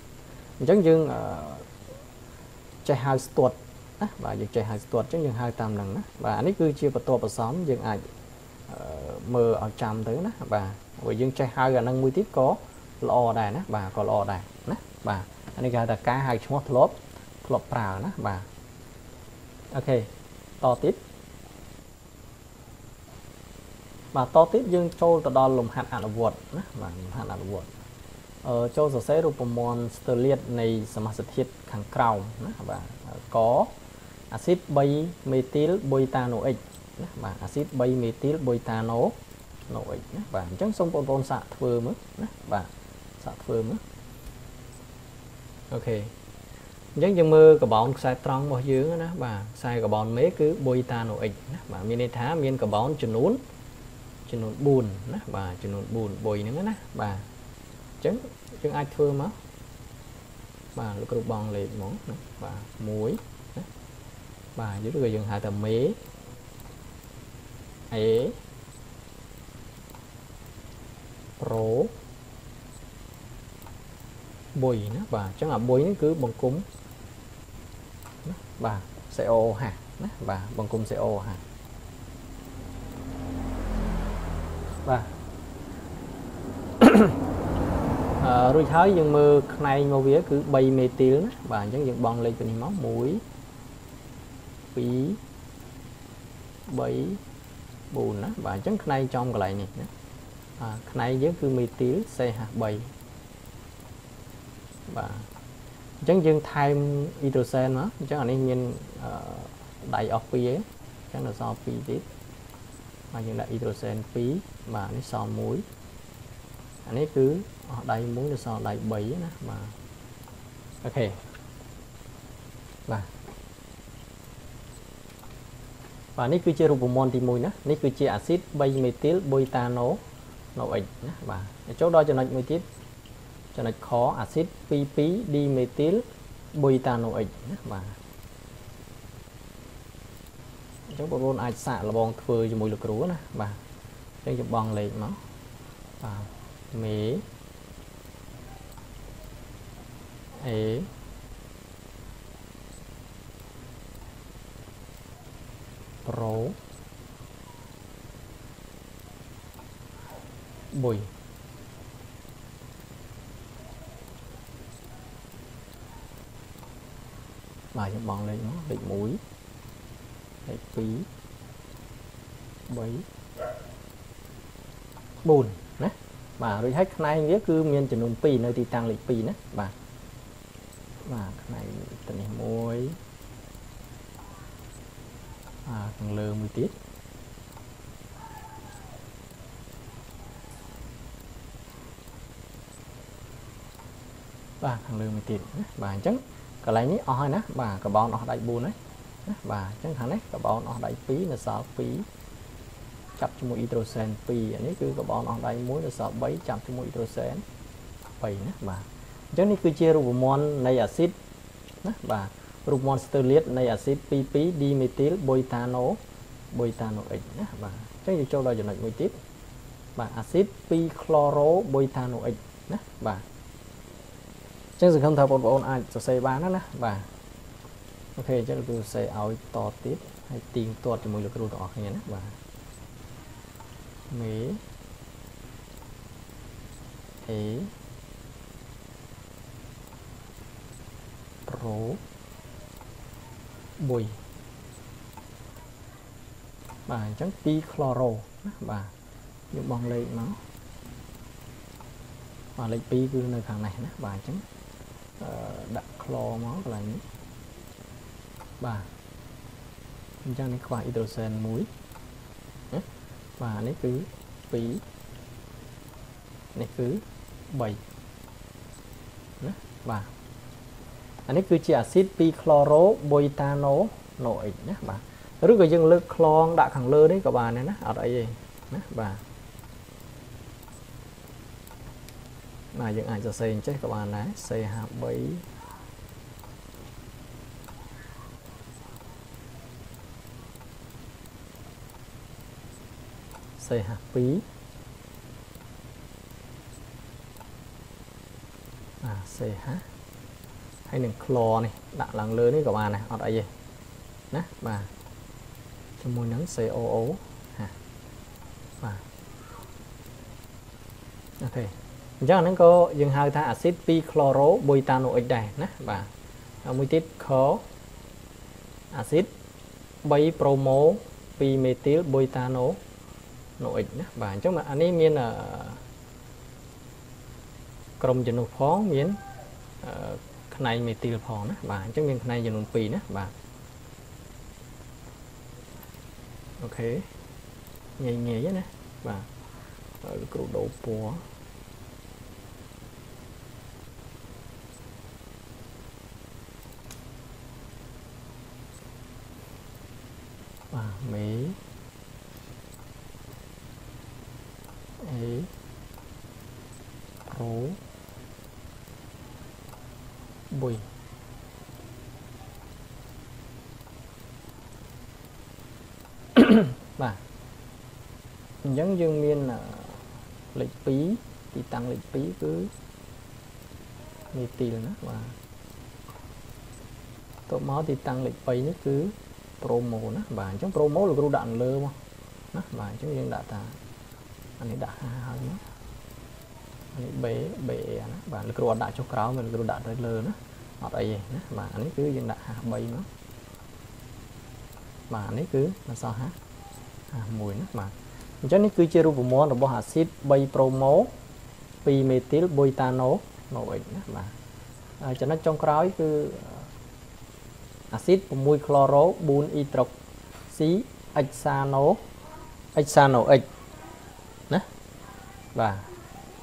អញ្ចឹងយើង ចចេះហៅស្ទាត់ណាបាទយើងចេះហៅស្ទាត់អញ្ចឹងយើងហៅតាមហ្នឹងណាបាទអានេះគឺជាបន្ទាប់បន្សំយើងអាចមើលឲ្យចាំទៅណាបាទព្រោះយើងចេះហៅអាហ្នឹងមួយទៀតក៏ល្អដែរណាបាទក៏ល្អដែរណាបាទអានេះគេហៅថាការហៅឈ្មោះធ្លាប់ធ្លាប់ប្រើណាបាទអូខេតទៀតបាទតទៀតយើងចូលទៅដល់លំហាត់អនុវត្តណាបាទលំហាត់អនុវត្តអឺ ចូលសរសេររូបមន្តស្ទើលៀតនៃសមាសធាតុខាងក្រោមណាបាទកអាស៊ីត3មេទីលបុយតាណូអិចណាបាទអាស៊ីត3មេទីលបុយតាណូណូអិចណាបាទអញ្ចឹងសូមបងប្អូនសាកធ្វើមើលណាបាទសាកធ្វើមើលអូខេអញ្ចឹងយើងមើលកបោនខ្សែត្រង់របស់យើងណាបាទខ្សែកបោនមេគឺបុយតាណូអិចណាបាទមានន័យថាមានកបោនចំនួនចំនួន4ណាបាទចំនួន4បុយហ្នឹងណាបាទអញ្ចឹងយើងអាចធ្វើមកបាទលោកគ្រូបងលេខហ្មងណាបាទ1ណាបាទយើងឬក៏យើងហៅថាមេ A Pro បុយណាបាទអញ្ចឹងអាបុយនេះគឺបង្គំណាបាទ CO ហាណាបាទបង្គំ CO ហាបាទអឺ រួចហើយយើងមើលផ្នែកមកវាគឺ3មេទីលណាបាទអញ្ចឹងយើងបង់លេខពីនេះមក1 2 3 4ណាបាទអញ្ចឹងផ្នែកចំកន្លែងនេះណាបាទផ្នែកយើងគឺមេទីល CH3 បាទអញ្ចឹងយើងថែមអ៊ីដ្រូសែនមកអញ្ចឹងអានេះមានដៃអស់2ឯងអញ្ចឹងនៅសល់2ទៀតបាទយើងដាក់អ៊ីដ្រូសែន2បាទនេះសល់1អានេះគឺ អស់ដៃ1នៅសល់ដៃ3ណាបាទអូខេបាទបាទនេះគឺជារូបមន្តទី1ណានេះគឺជាអាស៊ីត3មេទីលបុយតាណូណូអិចណាបាទចូលដល់ចំណុចមួយទៀតចំណុចខអាស៊ីត22ឌីមេទីលបុយតាណូអិចណាបាទអញ្ចឹងបងប្អូនអាចសាកល្បងធ្វើជាមួយលោកគ្រូណាបាទអញ្ចឹងចំបងលេខមកបាទមេ A Pro បុយបាទខ្ញុំបងលេខមកលេខ1លេខ2 3 4ណាបាទរួចហើយខ្នែងវាគឺមានចំនួន2នៅទីតាំងលេខ2ណាបាទ បាទខ្នែងទៅនេះមួយបាទខាងលើមួយទៀតបាទខាងលើមួយទៀតណាបាទអញ្ចឹងកន្លែងនេះអស់ហើយណាបាទកបោនអស់ដៃ4ហើយណាបាទអញ្ចឹងខាងនេះកបោនអស់ដៃ2នៅសល់2ចាប់ជាមួយអ៊ីដ្រូសែន2អានេះគឺកបោនអស់ដៃ1នៅសល់3ចាប់ជាមួយអ៊ីដ្រូសែន3ណាបាទ អញ្ចឹងនេះគឺជារូបមន្តនៃអាស៊ីតណាបាទរូបមន្តស្ទើលៀតនៃអាស៊ីត22ឌីមេទីលបុយតាណូបុយតាណូអិចណាបាទអញ្ចឹងយើងចូលដល់ចំណុចមួយទៀតបាទអាស៊ីត2ក្លរ៉ូបុយតាណូអិចណាបាទអញ្ចឹងសង្ឃឹមថាបងប្អូនអាចសរសេរបានណាណាបាទអូខេអញ្ចឹងលោកគ្រូសរសេរឲ្យតទៀតហើយទីងទាត់ជាមួយលោកគ្រូទាំងអស់គ្នាណាបាទមេ A Pro បុយបាទអញ្ចឹង 2 chloro ណាបាទយើងបង់លេខមកបាទលេខ2គឺនៅខាងនេះណាបាទអញ្ចឹងអឺដាក់ chlor មកកន្លែងនេះបាទអញ្ចឹងនេះខ្វះ hydrogen មួយណាបាទនេះគឺ2នេះគឺ3ណាបាទ អានេះគឺជាអាស៊ីត2 chloro butano noic ណាបាទឬក៏យើងលើកខ្លងដាក់ខាងលើនេះក៏បានដែរណាអត់អីទេណាបាទបាទយើងអាចសរសេរអញ្ចេះក៏បានដែរ CH3 CH2 អា CH ហើយនឹង chlor នេះដាក់ឡើងលើនេះក៏បានដែរអត់អីទេណាបាទជាមួយនឹង COO ហាបាទអូខេអញ្ចឹងអាហ្នឹងក៏យើងហៅថាអាស៊ីត 2 chlorobutanoic ដែរណាបាទហើយមួយទៀត c អាស៊ីត 3 promo 2 methyl butano noic ណាបាទអញ្ចឹងអានេះមានក្រុមចំនួនផងមាន ផ្នែកមេទីលផងណាបាទអញ្ចឹងមានផ្នែកចំនួន2ណាបាទអូខេងាយងាយណាបាទហើយគ្រូដូរពណ៌បាទមេអេប្រូ បុយបាទអញ្ចឹងយើងមានលេខ2ទីតាំងលេខ2គឺមេទីលណាបាទតបមកទីតាំងលេខ3នេះគឺប្រូម៉ូណាបាទអញ្ចឹងប្រូម៉ូលោកគ្រូដាក់លើមកណាបាទអញ្ចឹងយើងដាក់ថាអានេះដាក់5ហើយមកអា នេះ B B ណាបាទលោកគ្រូអត់ដាក់ចុះក្រោមលោកគ្រូដាក់ទៅលើណាអត់អីទេណាបាទអានេះគឺយើងដាក់53មកបាទនេះគឺអសរ51ណាបាទអញ្ចឹងនេះគឺជារូបមន្តរបស់អាស៊ីត3ប្រូម៉ូ2មេទីលបុយតាណូណូអិចណាបាទចំណុចចុងក្រោយគឺអាស៊ីត6ក្លរ៉ូ4អ៊ីត្រូស៊ីអិចសាណូអិចសាណូអិចណាបាទ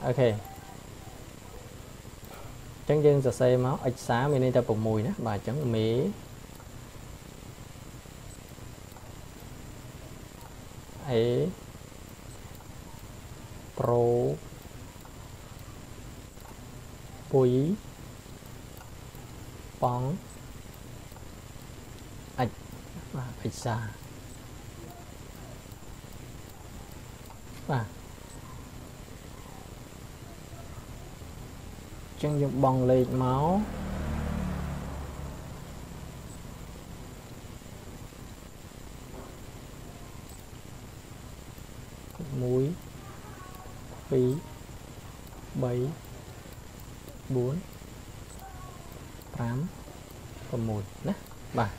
អូខេអញ្ចឹងយើងសរសេរមកអិចសាមានន័យថា6ណាបាទអញ្ចឹងមេអេប្រូពុយបងអាចបាទអិចសាបាទ ចឹងយើងបង់លេខមកមួយពីរបី4 5 6ណាបាទ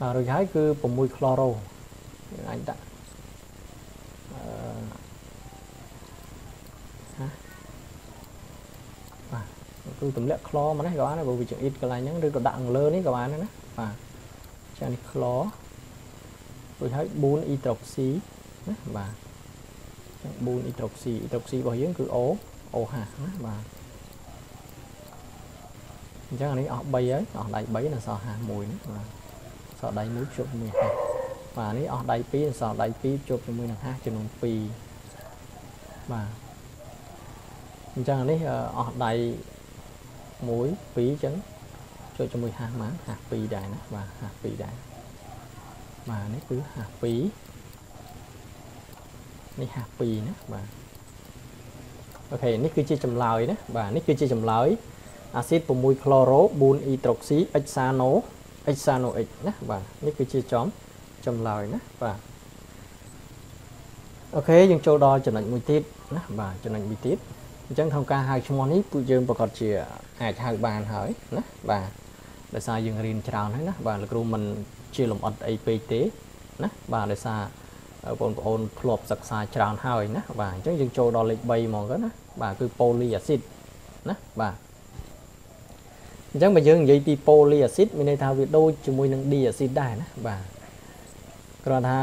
បាទរួចហើយគឺ6ក្លរ៉ូយើងអាចដាក់ គឺទម្លាក់ខ្លមកនេះក៏បានដែរបើវាចង្អៀតកន្លែងហ្នឹងឬក៏ដាក់លើនេះក៏បានដែរណាបាទចានេះខ្លរួចហើយ4អ៊ីត្រូស៊ីណាបាទចឹង4អ៊ីត្រូស៊ីអ៊ីត្រូស៊ីរបស់យើងគឺ O OH ណាបាទអញ្ចឹងអានេះអស់3ហើយអស់ដៃ3នៅសល់51ណាបាទសល់ដៃ1ភ្ជាប់ជាមួយហាបាទនេះអស់ដៃ2នៅសល់ដៃ2ភ្ជាប់ជាមួយនឹងហាចំនួន2បាទអញ្ចឹងនេះអស់ដៃ 1 2អញ្ចឹងចូលជាមួយហាស់បានហាស់2ដែរណាបាទហាស់2ដែរបាទនេះគឺហាស់2នេះហាស់2ណាបាទអូខេនេះគឺជាចម្លើយណាបាទនេះគឺជាចម្លើយអាស៊ីត6ក្លរ៉ូ4អ៊ីត្រូស៊ីអិចសាណូអិចសាណូអិចណាបាទនេះគឺជាចំចម្លើយណាបាទអូខេយើងចូលដល់ចំណុចមួយទៀតណាបាទចំណុចមួយទៀតអ ញ្ចឹងក្នុងការហៅឈ្មោះនេះពួកយើងប្រកាសជាអាចហៅបានហើយណាបាទដោយសារយើងរៀនច្រើនហើយណាបាទលោកគ្រូមិនជាលំអិតអីពេកទេណាបាទដោយសារបងប្អូនធ្លាប់សិក្សាច្រើនហើយណាបាទអញ្ចឹងយើងចូលដល់លេខ3ហ្មងទៅណាបាទគឺ polyacid ណាបាទអញ្ចឹងបើយើងនិយាយពី polyacid មានន័យថាវាដូចជាមួយនឹង diacid ដែរណាបាទគ្រាន់ថា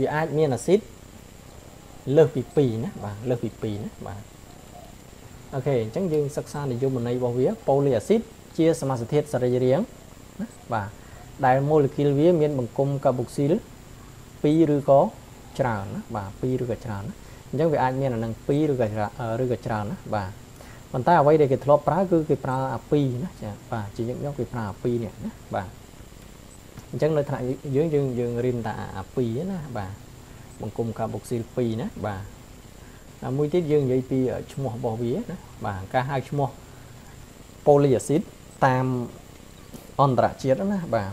វាអាចមានអាស៊ីតលើសពី2ណាបាទលើសពី2ណាបាទ អូខេអញ្ចឹងយើងសិក្សានិយមន័យរបស់វា polyacid ជាសមាសធាតុសរីរាង្គណាបាទដែល molecule វាមានបង្គំ carboxyl 2ឬក៏ច្រើនណាបាទ2ឬក៏ច្រើនណាអញ្ចឹងវាអាចមានអានឹង2ឬក៏ឬក៏ច្រើនណាបាទប៉ុន្តែអ្វីដែលគេធ្លាប់ប្រើគឺគេប្រើអា2ណាចាបាទជាញឹកញឹកគេប្រើអា2នេះណាបាទអញ្ចឹងនៅថ្នាក់យើងយើងយើងរៀនតែអា2ណាបាទបង្គំ carboxyl 2ណាបាទអ មួយទៀតយើងនិយាយពីឈ្មោះរបស់វាណាបាទការហៅឈ្មោះ poly acid តាមអន្តរជាតិណាបាទ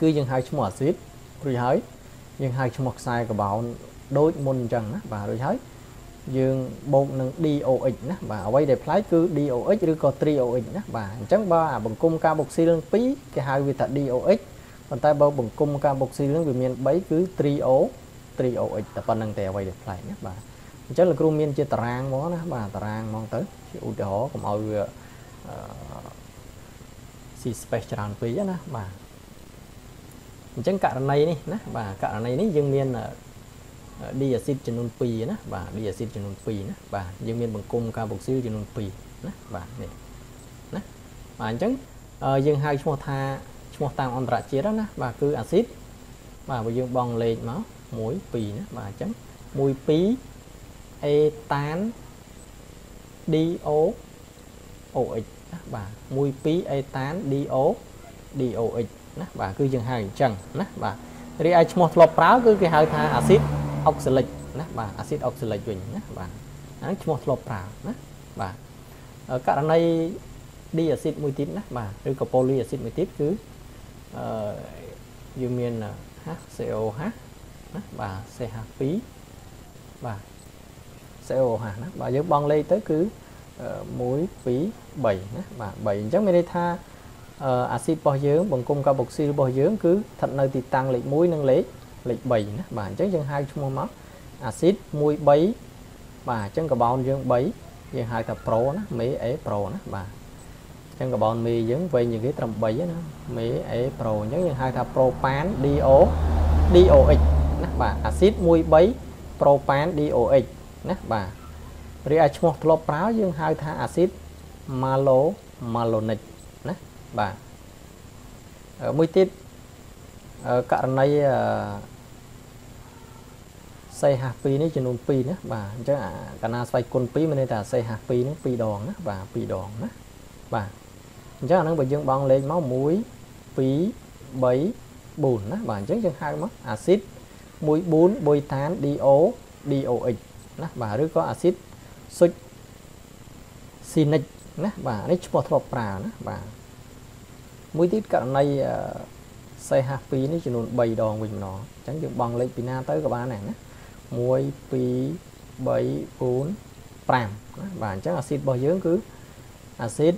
គឺយើងហៅឈ្មោះអាស៊ីតរួចហើយយើងហៅឈ្មោះខ្សែកាបូនដូចមុនអញ្ចឹងណាបាទរួចហើយយើងបូកនឹង DOH ណាបាទអ្វីដែលប្លែកគឺ DOH ឬក៏ 3OH ណាបាទអញ្ចឹងបើអាបង្គំកាបុកស៊ីលនឹង2គេហៅវាថា DOH ប៉ុន្តែបើបង្គំកាបុកស៊ីលនឹងវាមាន3គឺ 3O 3OH តែប៉ុណ្្នឹងតែអ្វីដែលប្លែកណាបាទ អញ្ចឹងលោកគ្រូមានជាតារាងហ្មងណាបាទតារាងហ្មងទៅជាឧទាហរណ៍កុំឲ្យវាស៊ី space ច្រើនពេកណាបាទអញ្ចឹងករណីនេះណាបាទករណីនេះយើងមាន D acid ចំនួន2ណាបាទ D acid ចំនួន2ណាបាទយើងមានបង្គំកាបុកស៊ីលចំនួន2ណាបាទនេះណាបាទអញ្ចឹងយើងហៅឈ្មោះថាឈ្មោះតាមអន្តរជាតិណាបាទគឺអាស៊ីតបាទបើយើងបងលេខមក1 2ណាបាទអញ្ចឹង1 2 អេតាន DO OH ណាបាទ1 2អេតាន DO DOH ណាបាទគឺយើងហៅអញ្ចឹងណាបាទរីឯឈ្មោះធ្លាប់ប្រើគឺគេហៅថាអាស៊ីតអុកសាលិកណាបាទអាស៊ីតអុកសាលិកវិញណាបាទអានេះឈ្មោះធ្លាប់ប្រើណាបាទករណី D អាស៊ីតមួយទៀតណាបាទឬក៏ poly អាស៊ីតមួយទៀតគឺអឺយើងមាន HCOH ណាបាទ CH2 បាទ COH ណាបាទយើងបងលេខទៅគឺ1 2 3ណាបាទ3អញ្ចឹងមានន័យថាអាស៊ីតរបស់យើងបង្គំកាបុកស៊ីលរបស់យើងគឺស្ថិតនៅទីតាំងលេខ1និងលេខលេខ3ណាបាទអញ្ចឹងយើងហៅឈ្មោះមកអាស៊ីត1 3បាទអញ្ចឹងកបោនយើង3យើងហៅថាប្រូណាមេ A ប្រូណាបាទអញ្ចឹងកបោនមេយើងវែងជាងគេត្រឹម3ណាមេ A ប្រូអញ្ចឹងយើងហៅថាប្រូប៉ាន DO DOH ណាបាទអាស៊ីត1 3ប្រូប៉ាន DOH ណាបាទរីឯឈ្មោះធ្លាប់ប្រើយើងហៅថាអាស៊ីត malo malonic ណាបាទមួយទៀតករណីសេហា2នេះចំនួន2ណាបាទអញ្ចឹងកាលណាស្វ័យគុណ2មានន័យថាសេហា2ហ្នឹង2ដងណាបាទ2ដងណាបាទអញ្ចឹងអាហ្នឹងបើយើងបង់លេខមក1 2 3 4ណាបាទអញ្ចឹងយើងហៅមកអាស៊ីត14បុយតាន DO DOH ណាបាទឬក៏អាស៊ីតស៊ុចស៊ីនិកណាបាទនេះឈ្មោះធ្លាប់ប្រើណាបាទមួយទៀតករណី CH2 នេះចំនួន3ដងវិញម្ដងអញ្ចឹងយើងបង់លេខពីណាទៅក៏បានដែរណា1 2 3 4 5ណាបាទអញ្ចឹងអាស៊ីតរបស់យើងគឺអាស៊ីត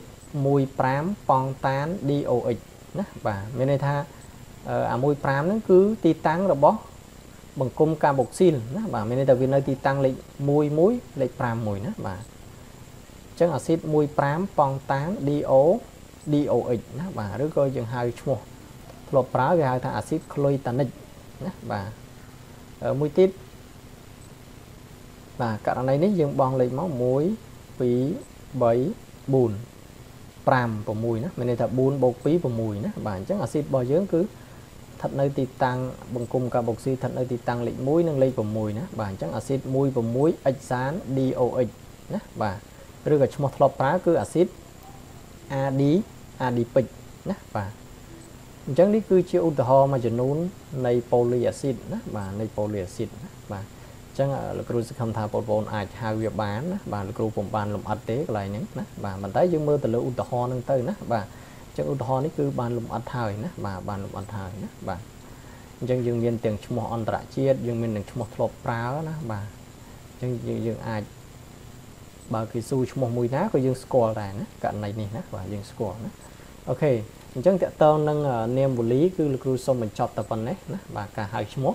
15ប៉ង់តាន DOH ណាបាទមានន័យថាអា15ហ្នឹងគឺទីតាំងរបស់ បង្គំកាបុកស៊ីលណាបាទមានន័យថាវានៅទីតាំងលេខ1 1លេខ5មួយណាបាទអញ្ចឹងអាស៊ីត15ប៉ង់តាន DO DOH ណាបាទឬក៏យើងហៅឈ្មោះធ្លាប់ប្រើគេហៅថាអាស៊ីតក្លុយតានិកណាបាទមួយទៀតបាទករណីនេះយើងបង់លេខមក1 2 3 4 5 6ណាមានន័យថា4បូក2 6ណាបាទអញ្ចឹងអាស៊ីតរបស់យើងគឺ ស្ថិតនៅទីតាំងបង្គំកាបុកស៊ីស្ថិតនៅទីតាំងលេខ1និងលេខ6ណាបាទអញ្ចឹងអាស៊ីត16អិចសាន DOH ណាបាទឬក៏ឈ្មោះធ្លាប់ប្រើគឺអាស៊ីត AD AD ពេជ្រណាបាទអញ្ចឹងនេះគឺជាឧទាហរណ៍មួយចំនួននៃ poly acid ណាបាទនៃ poly acid ណាបាទអញ្ចឹងលោកគ្រូសង្ឃឹមថាបងប្អូនអាចហៅវាបានណាបាទលោកគ្រូពុំបានលំអិតទេកន្លែងហ្នឹងណាបាទប៉ុន្តែយើងមើលទៅលើឧទាហរណ៍ហ្នឹងទៅណាបាទអញ្ចឹងឧទាហរណ៍នេះគឺបានលំអិតហើយណាបាទបានលំអិតហើយណាបាទអញ្ចឹងយើងមានទាំងឈ្មោះអន្តរជាតិយើងមានទាំងឈ្មោះធ្លាប់ប្រើណាបាទអញ្ចឹងយើងអាចបើគេស៊ូឈ្មោះមួយណាក៏យើងស្គាល់ដែរណាករណីនេះណាបាទយើងស្គាល់ណាអូខេអញ្ចឹងតកតងនឹងនាមវលីគឺលោកគ្រូសូមបញ្ចប់តែប៉ុណ្ណេះណាបាទការហៅឈ្មោះ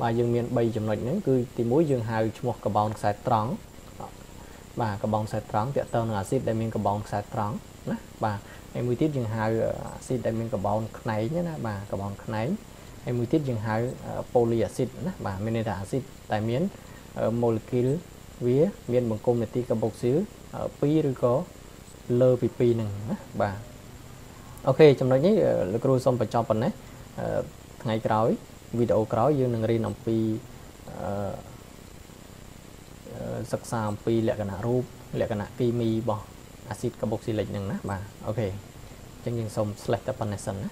បាទយើងមាន3ចំណុចហ្នឹងគឺទី1យើងហៅឈ្មោះកបោនខ្សែត្រង់បាទកបោនខ្សែត្រង់តកតងនឹងអាស៊ីតដែលមានកបោនខ្សែត្រង់ណាបាទ ហើយមួយទៀតយើងហៅអាស៊ីតដែលមានកបោនខ្នែងណាបាទកបោនខ្នែងហើយមួយទៀតយើងហៅប៉ូលីអាស៊ីតណាបាទមានន័យថាអាស៊ីតដែលមានម៉ូលេគុលវាមានបង្គំនាទីកាបុកស៊ីល2ឬក៏លើពី2ហ្នឹងណាបាទអូខេចំណុចនេះលោកគ្រូសូមបញ្ចប់ប៉ុណ្ណេះថ្ងៃក្រោយវីដេអូក្រោយយើងនឹងរៀនអំពីសិក្សាអំពីលក្ខណៈរូបលក្ខណៈគីមីរបស់ អាស៊ីតកាបុកស៊ីលិកហ្នឹងណាបាទអូខេអញ្ចឹងយើងសូម slash តែប៉ុណ្ណេះសិនណា